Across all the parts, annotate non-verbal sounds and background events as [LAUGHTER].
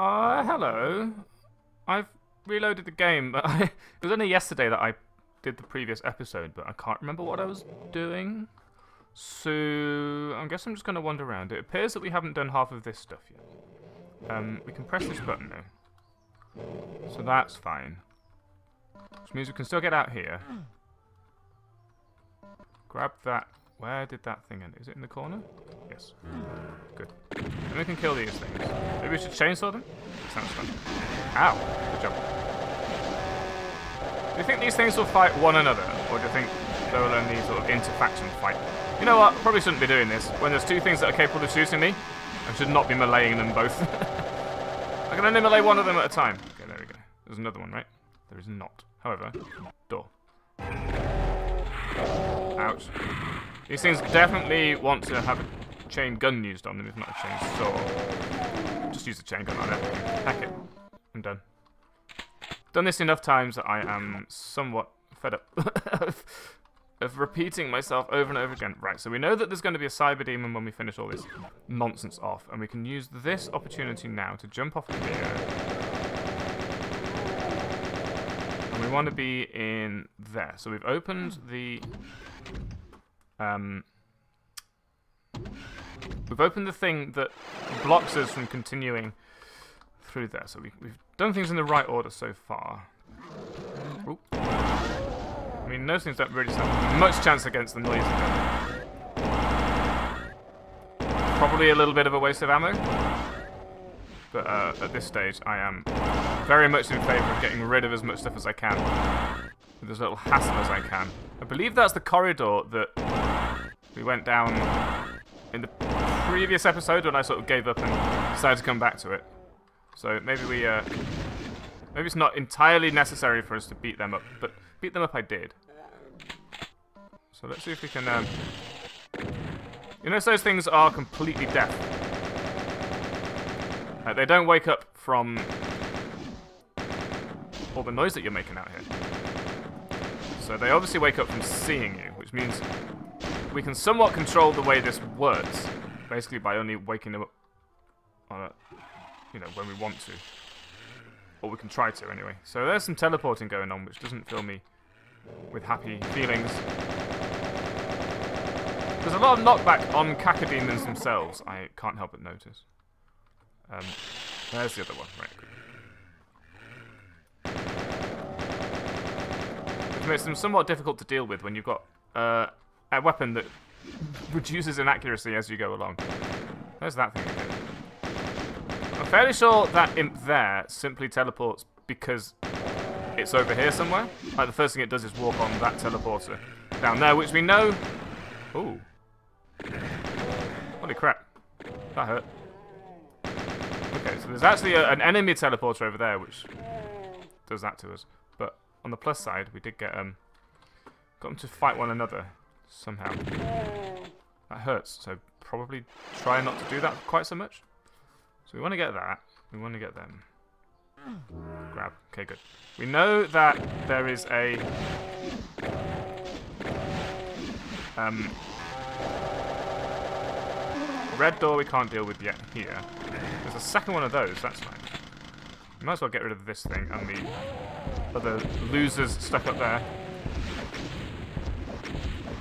Uh, hello. I've reloaded the game, but [LAUGHS] I, it was only yesterday that I did the previous episode, but I can't remember what I was doing. So, I guess I'm just going to wander around. It appears that we haven't done half of this stuff yet. Um, we can press this button though. So that's fine. Which means we can still get out here. Grab that. Where did that thing end? Is it in the corner? Yes. Good. And we can kill these things. Maybe we should chainsaw them? Sounds fun. Ow. Good job. Do you think these things will fight one another? Or do you think they will only sort of inter-faction fight? You know what? Probably shouldn't be doing this. When there's two things that are capable of shooting me, I should not be meleeing them both. [LAUGHS] I can only melee one of them at a time. Okay, there we go. There's another one, right? There is not. However, door. Ouch. These things definitely want to have a chain gun used on them, if not a chain saw. Just use the chain gun on it. Hack it. I'm done. Done this enough times that I am somewhat fed up [LAUGHS] of, repeating myself over and over again. Right, so we know that there's going to be a cyber demon when we finish all this nonsense off, and we can use this opportunity now to jump off of here. And we want to be in there. So we've opened the um, we've opened the thing that blocks us from continuing through there. So we, we've done things in the right order so far. Oop. I mean, those things don't really stand much chance against the noise Probably a little bit of a waste of ammo. But uh, at this stage, I am very much in favour of getting rid of as much stuff as I can. With as little hassle as I can. I believe that's the corridor that we went down in the previous episode when I sort of gave up and decided to come back to it. So maybe we, uh, maybe it's not entirely necessary for us to beat them up, but beat them up I did. So let's see if we can, um, you notice those things are completely deaf. Uh, they don't wake up from all the noise that you're making out here. So they obviously wake up from seeing you, which means we can somewhat control the way this works, basically by only waking them up, on a, you know, when we want to. Or we can try to, anyway. So there's some teleporting going on, which doesn't fill me with happy feelings. There's a lot of knockback on cacodemons themselves, I can't help but notice. Um, there's the other one, right. Which makes them somewhat difficult to deal with when you've got uh, a weapon that reduces in accuracy as you go along. There's that thing. I'm fairly sure that imp there simply teleports because it's over here somewhere. Like the first thing it does is walk on that teleporter down there, which we know... Ooh. Holy crap. That hurt. Okay, so there's actually a, an enemy teleporter over there, which does that to us. But on the plus side, we did get um got them to fight one another somehow. That hurts, so probably try not to do that quite so much. So we want to get that. We want to get them. Grab. Okay, good. We know that there is a... Um, red door we can't deal with yet here. There's a second one of those, that's fine. We might as well get rid of this thing and the other losers stuck up there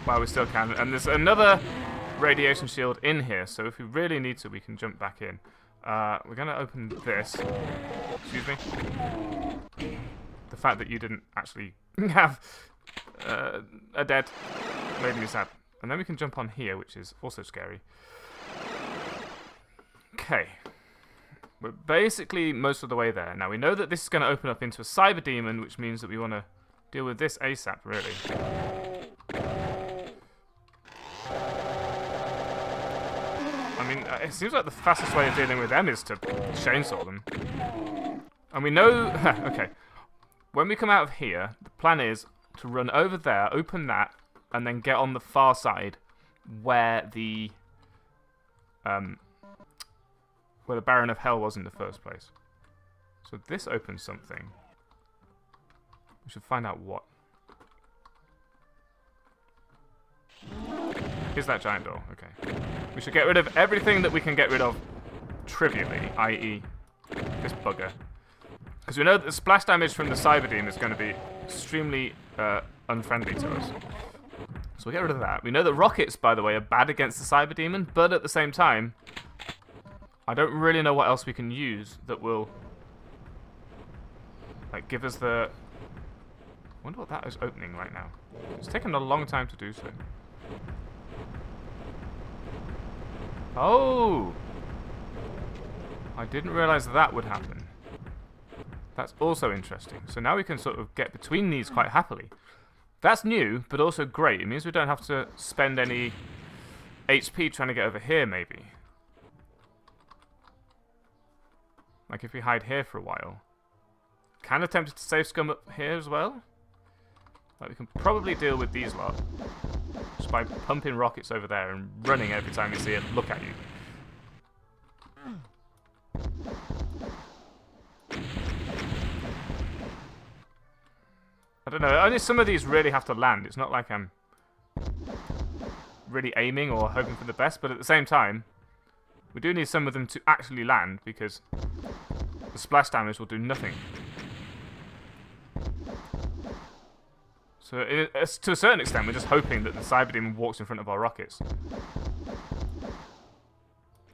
while we still can. And there's another radiation shield in here, so if we really need to, we can jump back in. Uh, we're going to open this. Excuse me. The fact that you didn't actually [LAUGHS] have uh, a dead made me sad. And then we can jump on here, which is also scary. Okay. We're basically most of the way there. Now, we know that this is going to open up into a cyber demon, which means that we want to deal with this ASAP, really. Mean, uh, it seems like the fastest way of dealing with them is to chainsaw them. And we know... [LAUGHS] okay. When we come out of here, the plan is to run over there, open that, and then get on the far side where the... Um, where the Baron of Hell was in the first place. So this opens something. We should find out what. Is that giant door? Okay. We should get rid of everything that we can get rid of trivially, i.e. this bugger. Because we know that the splash damage from the Cyber Demon is going to be extremely uh, unfriendly to us. So we'll get rid of that. We know that rockets, by the way, are bad against the Cyber Demon, but at the same time, I don't really know what else we can use that will like give us the I wonder what that is opening right now. It's taken a long time to do so. Oh! I didn't realize that, would happen. That's also interesting. So now we can sort of get between these quite happily. That's new, but also great. It means we don't have to spend any HP trying to get over here, maybe. Like if we hide here for a while. Can attempt to save scum up here as well. Like we can probably deal with these lot. Just by pumping rockets over there and running every time you see it look at you. I don't know, only some of these really have to land. It's not like I'm really aiming or hoping for the best, but at the same time, we do need some of them to actually land because the splash damage will do nothing. So to a certain extent, we're just hoping that the Cyber Demon walks in front of our rockets.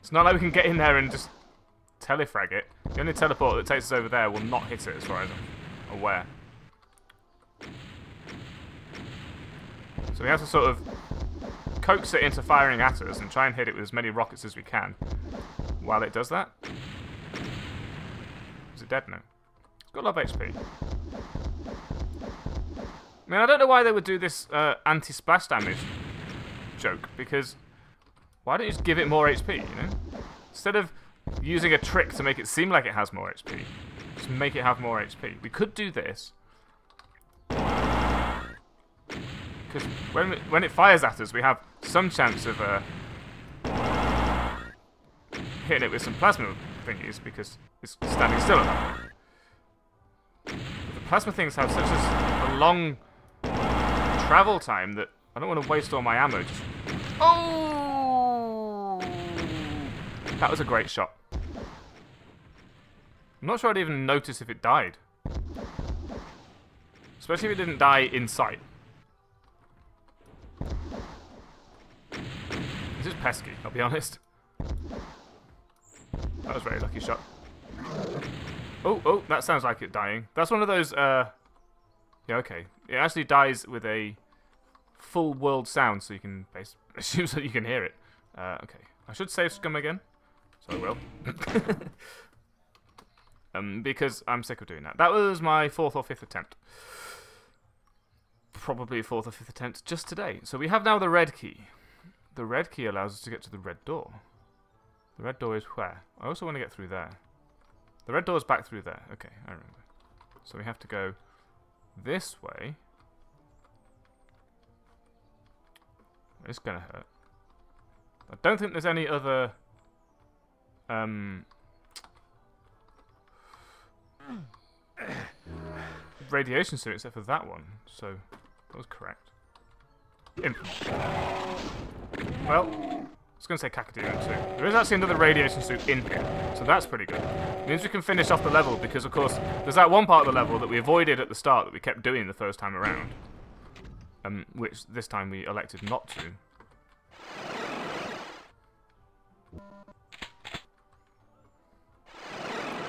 It's not like we can get in there and just telefrag it. The only teleport that takes us over there will not hit it, as far as I'm aware. So we have to sort of coax it into firing at us and try and hit it with as many rockets as we can while it does that. Is it dead now? It's got a lot of HP. I mean, I don't know why they would do this uh, anti-splash damage joke, because why don't you just give it more HP, you know? Instead of using a trick to make it seem like it has more HP, just make it have more HP. We could do this. Because when, when it fires at us, we have some chance of uh, hitting it with some plasma thingies, because it's standing still at that point. The plasma things have such a, a long travel time that I don't want to waste all my ammo. Just... Oh! That was a great shot. I'm not sure I'd even notice if it died. Especially if it didn't die in sight. This is pesky, I'll be honest. That was a very lucky shot. Oh, oh, that sounds like it dying. That's one of those, uh... Yeah, okay. It actually dies with a full world sound, so you can assume [LAUGHS] that you can hear it. Uh, okay, I should save Scum again, so I will. [LAUGHS] um, because I'm sick of doing that. That was my fourth or fifth attempt. Probably fourth or fifth attempt just today. So we have now the red key. The red key allows us to get to the red door. The red door is where? I also want to get through there. The red door is back through there. Okay, I remember. So we have to go this way. It's gonna hurt. I don't think there's any other... Um... Radiation suit except for that one, so that was correct. Imp. Well, was going to say Kakadu too. There is actually another radiation suit in here, so that's pretty good. It means we can finish off the level because, of course, there's that one part of the level that we avoided at the start that we kept doing the first time around um, which this time we elected not to.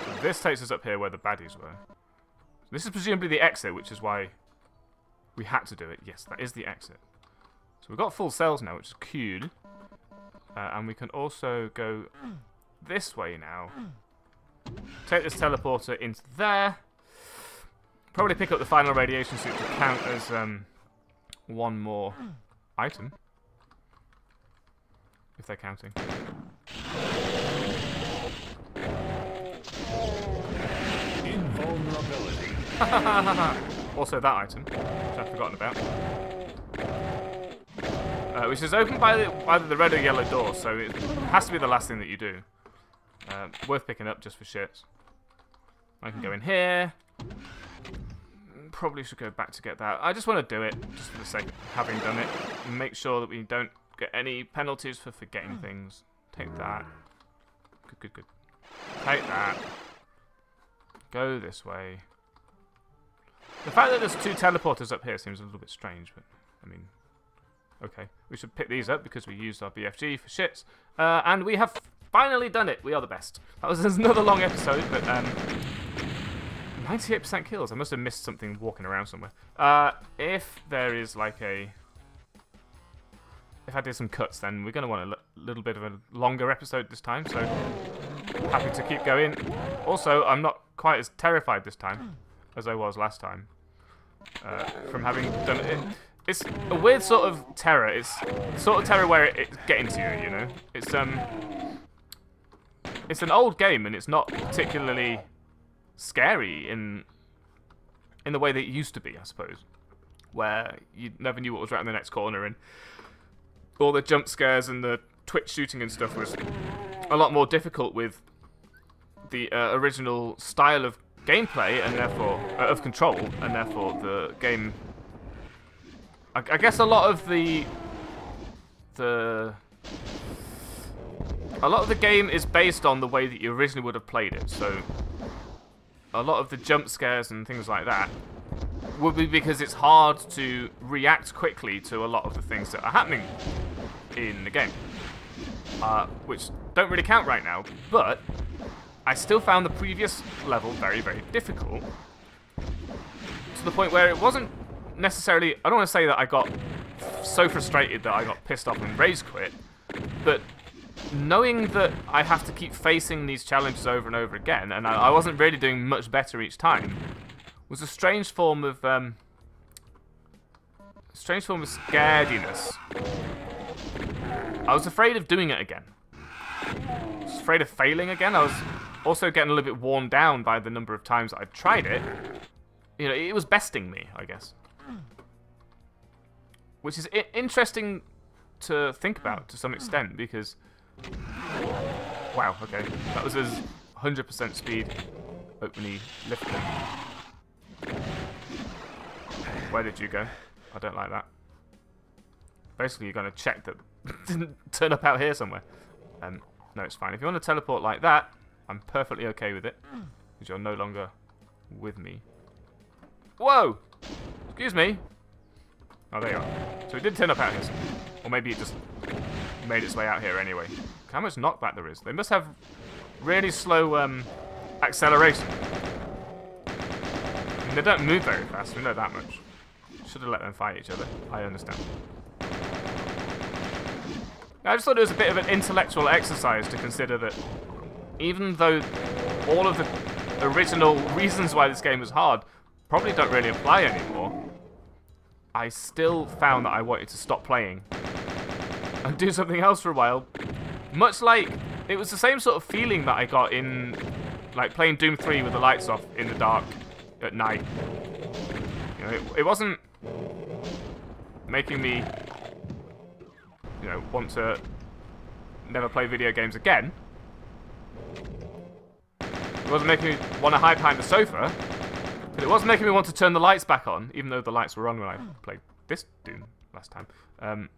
So this takes us up here where the baddies were. This is presumably the exit, which is why we had to do it. Yes, that is the exit. So we've got full cells now, which is cool. Uh, and we can also go this way now. Take this teleporter into there. Probably pick up the final radiation suit to count as um, one more item. If they're counting. Invulnerability. [LAUGHS] also that item, which I've forgotten about. Uh, which is opened by the, either the red or yellow door, so it has to be the last thing that you do. Uh, worth picking up just for shits. I can go in here probably should go back to get that. I just want to do it, just for the sake of having done it. Make sure that we don't get any penalties for forgetting things. Take that. Good, good, good. Take that. go this way. The fact that there's two teleporters up here seems a little bit strange, but, I mean, okay. We should pick these up because we used our BFG for shits. Uh, and we have finally done it. We are the best. That was [LAUGHS] another long episode, but, um... 98% kills. I must have missed something walking around somewhere. Uh, if there is, like, a... If I did some cuts, then we're going to want a little bit of a longer episode this time, so happy to keep going. Also, I'm not quite as terrified this time as I was last time uh, from having done it. It's a weird sort of terror. It's sort of terror where it, it's getting to you, you know. It's um, it's an old game and it's not particularly scary in in the way that it used to be, I suppose, where you never knew what was around the next corner and all the jump scares and the twitch shooting and stuff was a lot more difficult with the uh, original style of gameplay and therefore uh, of control and therefore the game I, I, guess a lot of the the a lot of the game is based on the way that you originally would have played it so a lot of the jump scares and things like that would be because it's hard to react quickly to a lot of the things that are happening in the game uh, which don't really count right now but I still found the previous level very, very difficult. To the point where it wasn't necessarily... I don't want to say that I got so frustrated that I got pissed off and rage quit, but knowing that I have to keep facing these challenges over and over again, and I, I wasn't really doing much better each time, was a strange form of... Um, strange form of scarediness. I was afraid of doing it again. I was afraid of failing again. I was also getting a little bit worn down by the number of times I'd tried it. You know, it was besting me, I guess. Which is interesting to think about to some extent because... Wow, okay. That was his 100% speed opening lifting. Where did you go? I don't like that. Basically, you're going to check that [LAUGHS] didn't turn up out here somewhere. Um, no, it's fine. If you want to teleport like that, I'm perfectly okay with it. Because you're no longer with me. Whoa! Excuse me. Oh, there you are. So it did turn up out here. Or maybe it just made its way out here anyway. How much knockback there is. They must have really slow um, acceleration. I mean, they don't move very fast, we know that much. Should have let them fight each other. I understand. I just thought it was a bit of an intellectual exercise to consider that even though all of the original reasons why this game was hard probably don't really apply anymore, I still found that I wanted to stop playing and do something else for a while. Much like, it was the same sort of feeling that I got in, like, playing Doom 3 with the lights off in the dark at night. You know, it, it wasn't making me, you know, want to never play video games again. It wasn't making me want to hide behind the sofa, but it was making me want to turn the lights back on, even though the lights were on when I played this Doom last time. Um,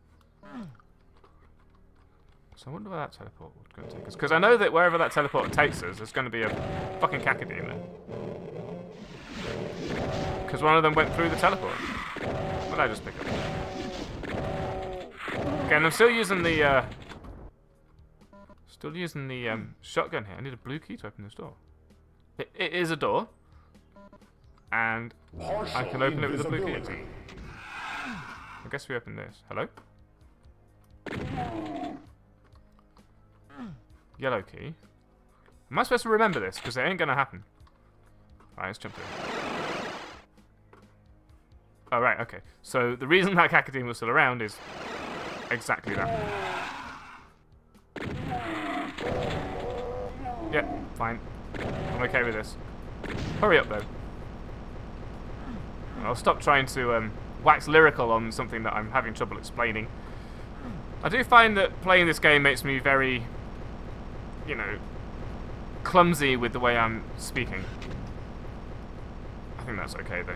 so I wonder where that teleport would go take us. Because I know that wherever that teleport takes us, there's going to be a fucking Cacodemon there. Because one of them went through the teleport. What did I just pick up? Okay, and I'm still using the... Uh, still using the um, shotgun here. I need a blue key to open this door. It, it is a door. And Partial I can open it with a blue key. I guess we open this. Hello? Yellow key. Am I supposed to remember this? Because it ain't going to happen. Alright, let's jump in. Oh, okay. So the reason [LAUGHS] that Cacodemon was still around is exactly that. Yeah, fine. I'm okay with this. Hurry up, though. I'll stop trying to um, wax lyrical on something that I'm having trouble explaining. I do find that playing this game makes me very, you know, clumsy with the way I'm speaking. I think that's okay, though.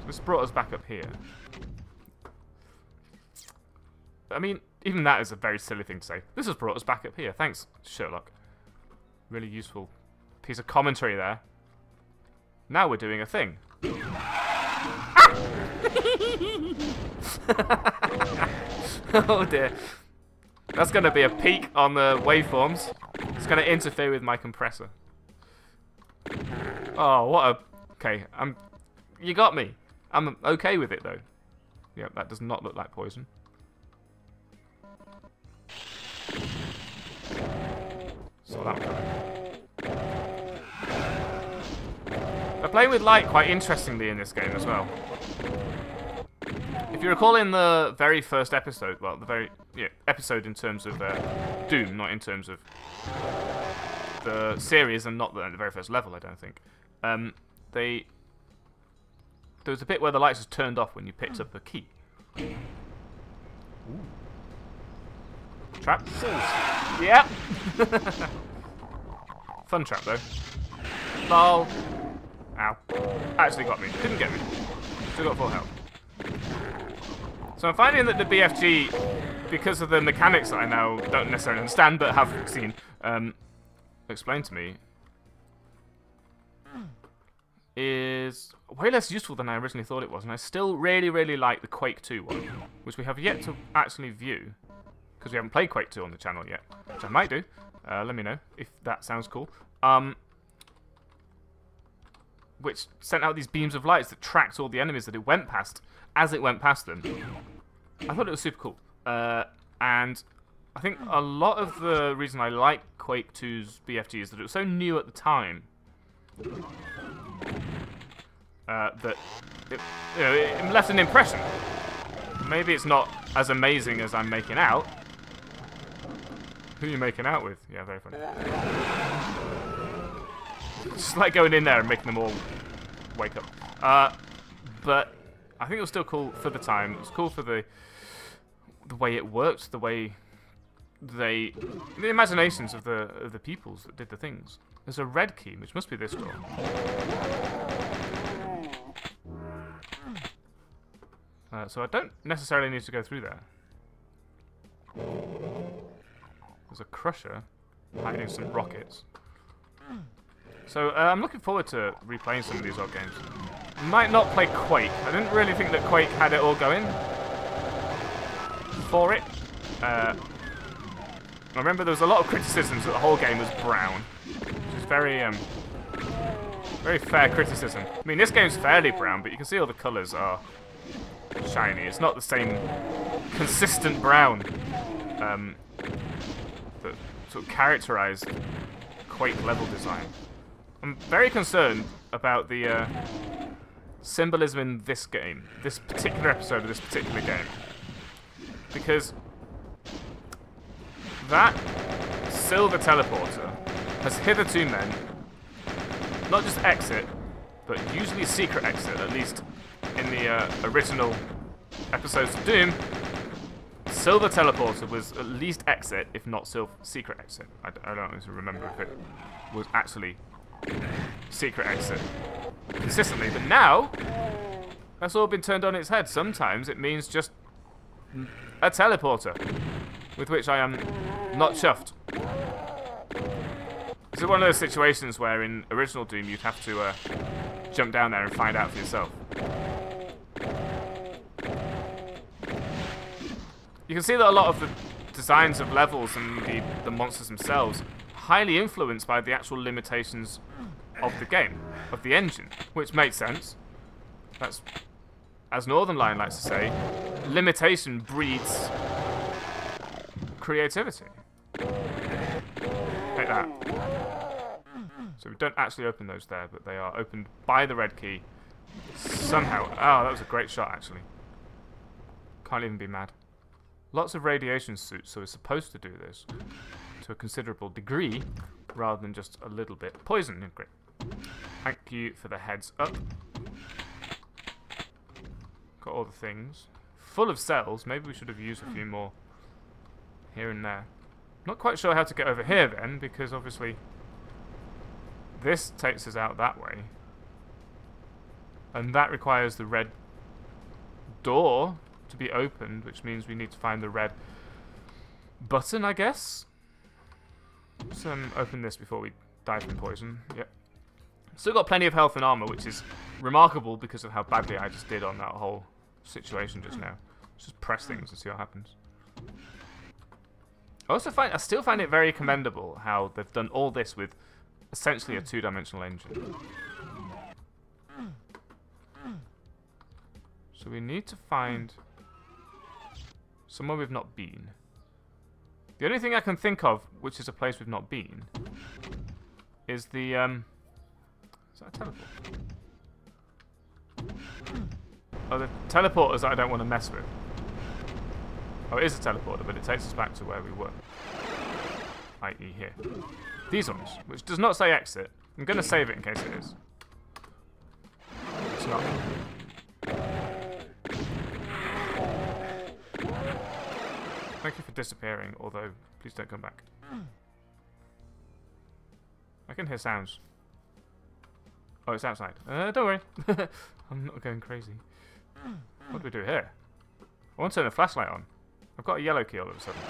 So this brought us back up here. I mean, even that is a very silly thing to say. This has brought us back up here. Thanks, Sherlock. Really useful piece of commentary there. Now we're doing a thing. Ah! [LAUGHS] oh dear. That's going to be a peak on the waveforms. It's going to interfere with my compressor. Oh, what a... Okay, I'm... You got me. I'm okay with it, though. Yep, that does not look like poison. Saw that coming. Playing with light quite interestingly in this game as well. If you recall in the very first episode, well, the very yeah, episode in terms of uh, Doom, not in terms of the series and not the, the very first level, I don't think. Um, they there was a bit where the lights just turned off when you picked up a key. Ooh. Trap? Yep. [LAUGHS] Fun trap though. Lol. Ow. Actually got me. Didn't get me. Still got full health. So I'm finding that the BFG, because of the mechanics that I now don't necessarily understand but have seen um, explained to me, is way less useful than I originally thought it was. And I still really, really like the Quake 2 one, which we have yet to actually view, because we haven't played Quake 2 on the channel yet, which I might do. Uh, let me know if that sounds cool. Um, which sent out these beams of lights that tracked all the enemies that it went past as it went past them. I thought it was super cool. Uh, and I think a lot of the reason I like Quake 2's BFG is that it was so new at the time uh, that it, you know, it left an impression. Maybe it's not as amazing as I'm making out. Who are you making out with? Yeah, very funny. Just like going in there and making them all wake up. Uh, but I think it was still cool for the time. It was cool for the the way it worked, the way they, the imaginations of the of the peoples that did the things. There's a red key, which must be this door. Uh, so I don't necessarily need to go through there. There's a crusher hiding some rockets. So uh, I'm looking forward to replaying some of these old games. Might not play Quake. I didn't really think that Quake had it all going for it. Uh, I remember there was a lot of criticisms that the whole game was brown, which is very, um, very fair criticism. I mean, this game's fairly brown, but you can see all the colours are shiny. It's not the same consistent brown um, that sort of characterised Quake level design. I'm very concerned about the uh, symbolism in this game, this particular episode of this particular game. Because that silver teleporter has hitherto meant not just exit, but usually a secret exit, at least in the uh, original episodes of Doom, silver teleporter was at least exit, if not silver secret exit. I, I don't remember if it was actually secret exit consistently, but now that's all been turned on its head. Sometimes it means just a teleporter, with which I am not chuffed. This is one of those situations where in original Doom you'd have to uh, jump down there and find out for yourself. You can see that a lot of the designs of levels and the, the monsters themselves highly influenced by the actual limitations of the game, of the engine, which makes sense. That's, as Northernlion likes to say, limitation breeds creativity. Take that. So we don't actually open those there, but they are opened by the red key. Somehow. Oh, that was a great shot, actually. Can't even be mad. Lots of radiation suits, so we're supposed to do this to a considerable degree, rather than just a little bit. Poison, great. Thank you for the heads up. Got all the things. Full of cells. Maybe we should have used a few more here and there. Not quite sure how to get over here then, because obviously this takes us out that way. And that requires the red door to be opened, which means we need to find the red button, I guess? Let's um, open this before we die from poison. Yep. Still got plenty of health and armor, which is remarkable because of how badly I just did on that whole situation just now. Let's just press things and see what happens. I also find I still find it very commendable how they've done all this with essentially a two-dimensional engine. So we need to find somewhere we've not been. The only thing I can think of, which is a place we've not been, is the, um... Is that a teleport? Oh, the teleporters that I don't want to mess with. Oh, it is a teleporter, but it takes us back to where we were. I.e. here. These ones, which does not say exit. I'm going to save it in case it is. It's not. Thank you for disappearing, although please don't come back. I can hear sounds. Oh, it's outside. Uh, don't worry. [LAUGHS] I'm not going crazy. What do we do here? I want to turn the flashlight on. I've got a yellow key all of a sudden.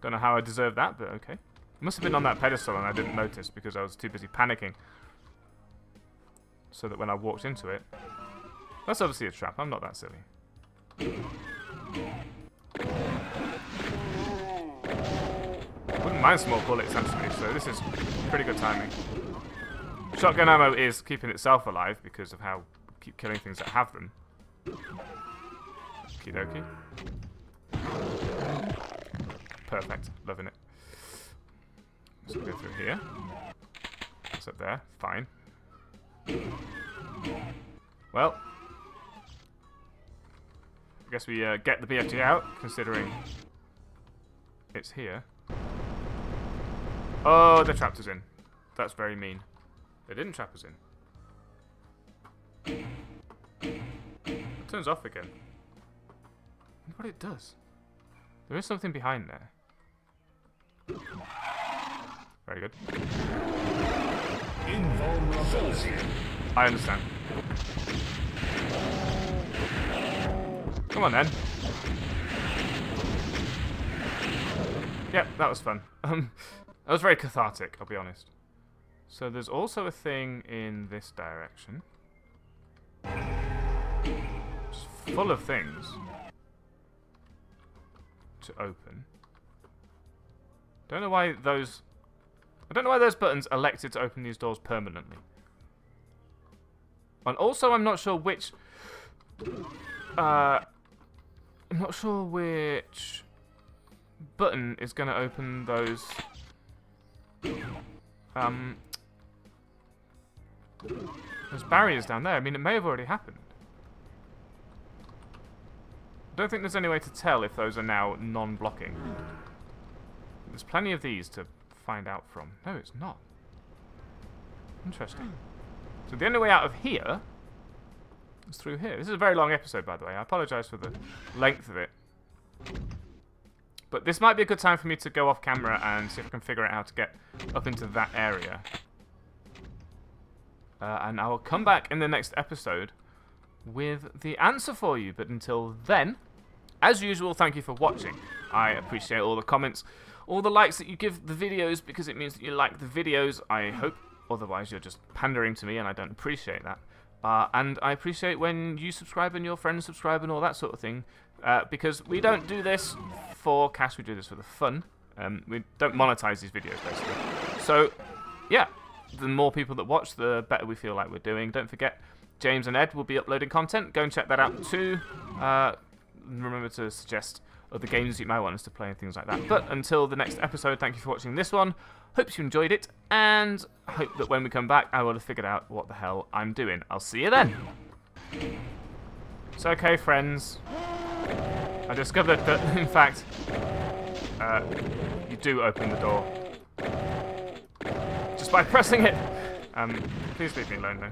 Don't know how I deserve that, but okay. must have been on that pedestal and I didn't notice because I was too busy panicking. So that when I walked into it... That's obviously a trap. I'm not that silly. Wouldn't mind small bullets actually, so this is pretty good timing. Shotgun ammo is keeping itself alive because of how we keep killing things that have them. Okie dokie. Perfect. Loving it. So we'll go through here. What's up there? Fine. Well, guess we uh, get the BFG out, considering it's here. Oh, they trapped us in. That's very mean. They didn't trap us in. It turns off again. what it does. There is something behind there. Very good. I understand. Come on then. Yep, that was fun. [LAUGHS] Um, that was very cathartic, I'll be honest. So there's also a thing in this direction. It's full of things to open. Don't know why those... I don't know why those buttons elected to open these doors permanently. And also I'm not sure which... Uh, I'm not sure which button is going to open those um those barriers down there. I mean, it may have already happened. I don't think there's any way to tell if those are now non-blocking. There's plenty of these to find out from. No, it's not. Interesting. So the only way out of here through here. This is a very long episode, by the way. I apologise for the length of it. But this might be a good time for me to go off camera and see if I can figure out how to get up into that area. Uh, and I will come back in the next episode with the answer for you. But until then, as usual, thank you for watching. I appreciate all the comments, all the likes that you give the videos because it means that you like the videos, I hope. Otherwise, you're just pandering to me and I don't appreciate that. Uh, and I appreciate when you subscribe and your friends subscribe and all that sort of thing. Uh, because we don't do this for cash, we do this for the fun. Um, we don't monetize these videos, basically. So, yeah, the more people that watch, the better we feel like we're doing. Don't forget, James and Ed will be uploading content. Go and check that out too. Uh, remember to suggest other games you might want us to play and things like that. But until the next episode, thank you for watching this one. Hope you enjoyed it, and hope that when we come back, I will have figured out what the hell I'm doing. I'll see you then. It's okay, friends. I discovered that, [LAUGHS] in fact, uh, you do open the door. Just by [LAUGHS] pressing it. Um, please leave me alone, though.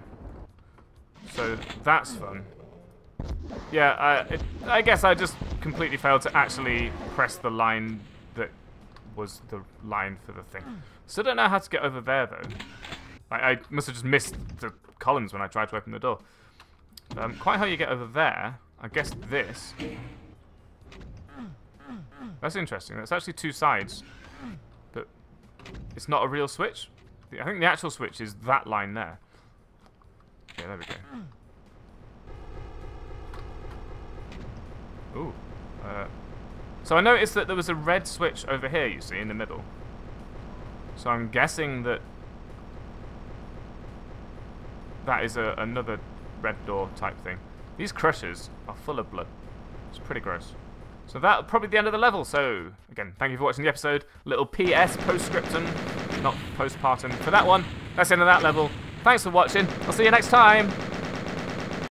So, that's fun. Yeah, I, it, I guess I just completely failed to actually press the line that was the line for the thing. Still don't know how to get over there, though. I, I must have just missed the columns when I tried to open the door. Um, quite how you get over there, I guess this. That's interesting. That's actually two sides. But it's not a real switch. I think the actual switch is that line there. Yeah, there we go. Ooh. Uh, so I noticed that there was a red switch over here, you see, in the middle. So I'm guessing that that is a, another red door type thing. These crushers are full of blood. It's pretty gross. So that'll probably be the end of the level. So, again, thank you for watching the episode. Little PS postscriptum, not postpartum. For that one, that's the end of that level. Thanks for watching. I'll see you next time.